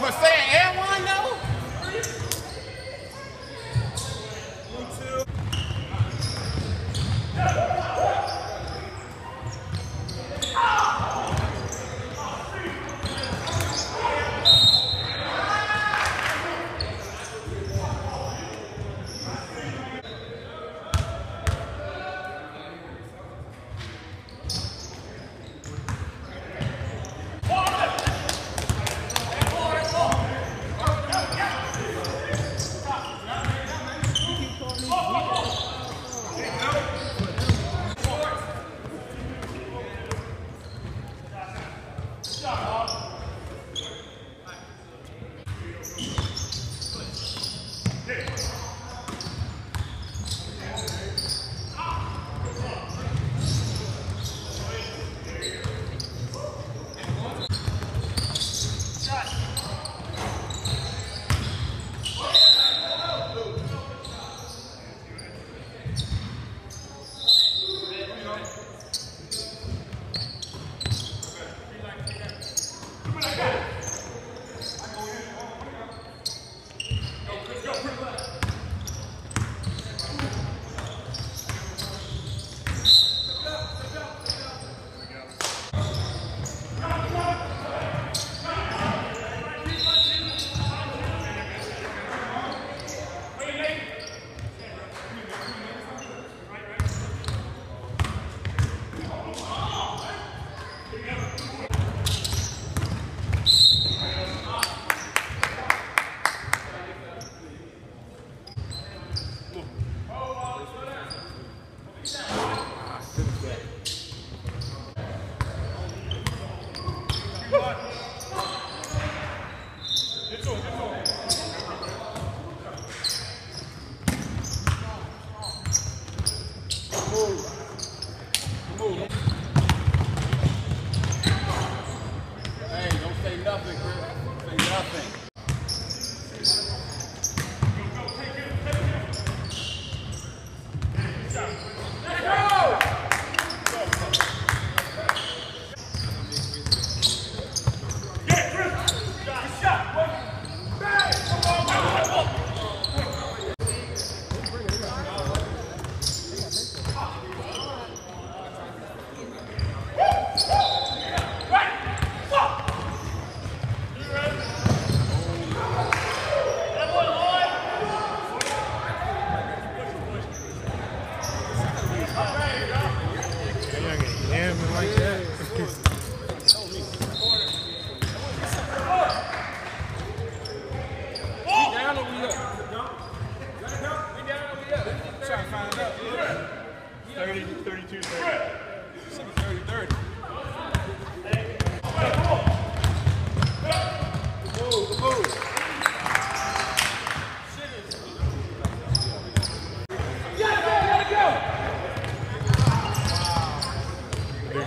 Hussein.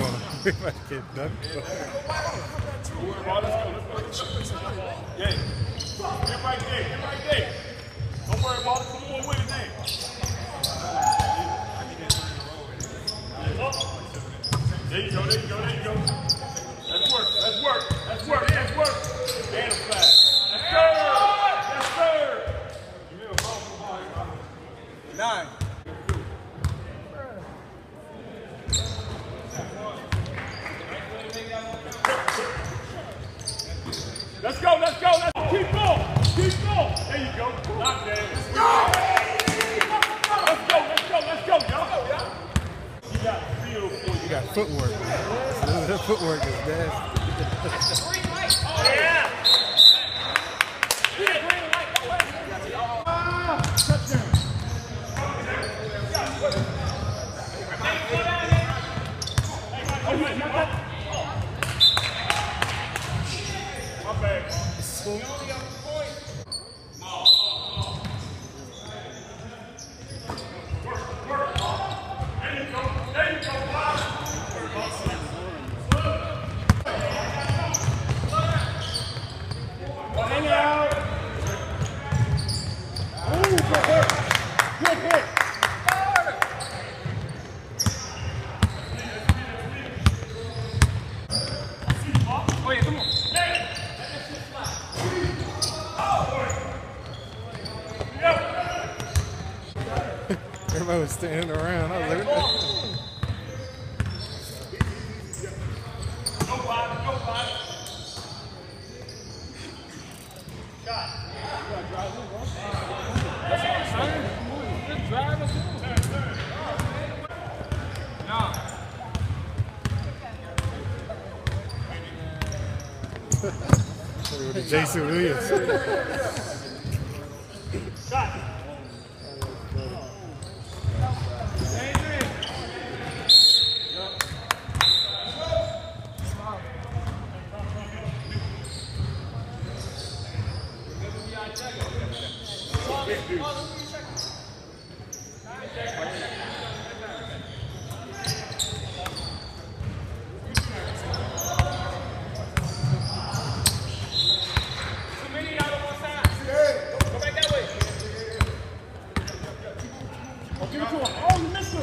done. we might get done. Don't worry about it. Let's go, let's go, let's go. Keep going, keep going. There you go. Lock down. Let's go. Let's go, let's go, let's go, y'all. You got beautiful. You got footwork. Her footwork is nasty. Oh, you got that? 있고요. standing around. I was like, Jason Williams. Give it to him. Oh, you missed him.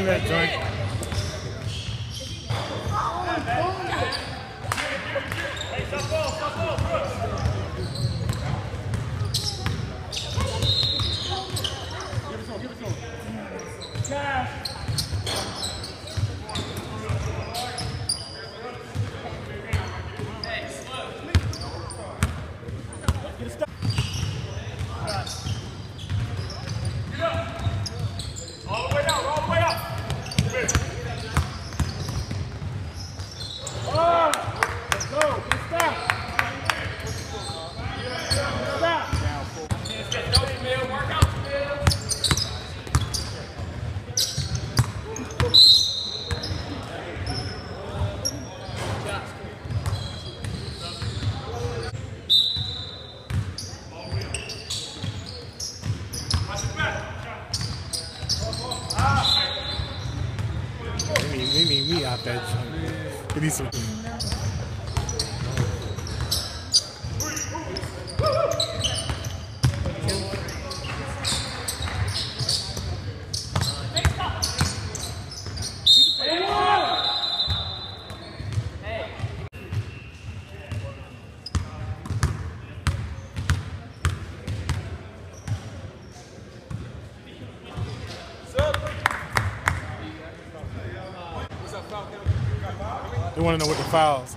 on that joint. Peace. They want to know what the fouls.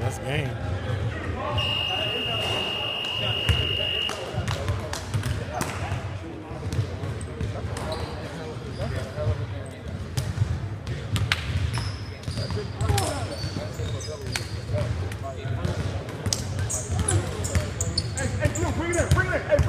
That's game. Bring it in, bring it in.